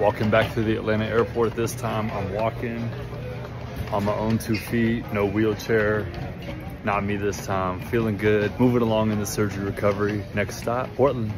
Walking back to the Atlanta airport this time. I'm walking on my own two feet, no wheelchair. Not me this time. Feeling good. Moving along in the surgery recovery. Next stop, Portland.